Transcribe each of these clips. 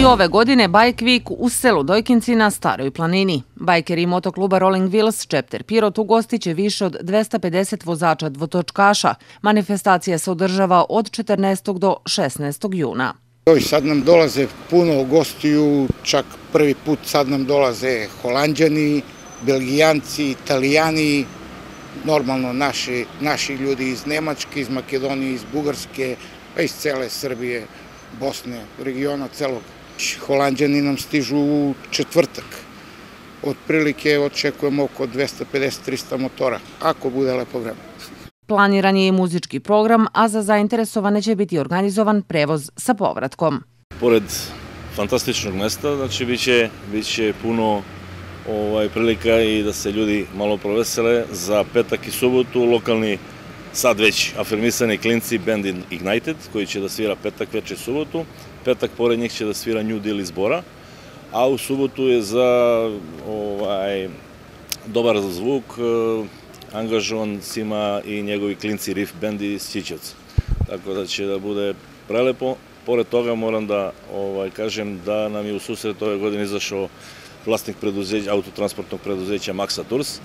I ove godine Bike Week u selu Dojkinci na Staroj planini. Bajkeri motokluba Rolling Wheels Chapter Pirot ugostiće više od 250 vozača dvotočkaša. Manifestacija se održava od 14. do 16. juna. Sad nam dolaze puno gostiju, čak prvi put sad nam dolaze holandjani, belgijanci, italijani, normalno naši, naši ljudi iz Nemačke, iz Makedonije, iz Bugarske, pa iz cele Srbije, Bosne, regiona celog. Holandjani nam stižu u četvrtak. Otprilike očekujemo oko 250-300 motora, ako bude lepo vreme. Planiran je i muzički program, a za zainteresovane će biti organizovan prevoz sa povratkom. Pored fantastičnog mesta, znači bit će puno ovaj, prilika i da se ljudi malo provesele za petak i subotu lokalni сад веќе афирмисани клинци Band Ignited, кој ќе да свира петак вече суботу, петак поред нив ќе да свира New Deal избора, а у суботу е за овај добар звук ангажован сима и негови клинци риф бенди Сичевц. Така да ќе да буде прелепо. Поред тога морам да овај кажем да нам и усусрет ове години изашо власник предузеќ, аутотранспортно предузеќа Макса Турс,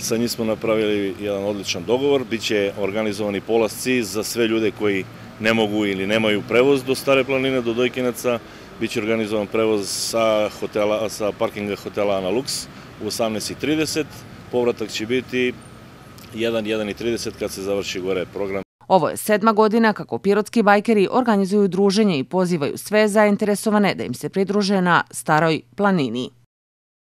Sa njim smo napravili jedan odličan dogovor. Biće organizovani polasci za sve ljude koji ne mogu ili nemaju prevoz do Stare planine, do Dojkinaca. Biće organizovan prevoz sa, hotela, sa parkinga hotela Analux u 18.30. Povratak će biti 1.1.30 kad se završi gore program. Ovo je sedma godina kako pirotski bajkeri organizuju druženje i pozivaju sve zainteresovane da im se pridruže na Staroj planini.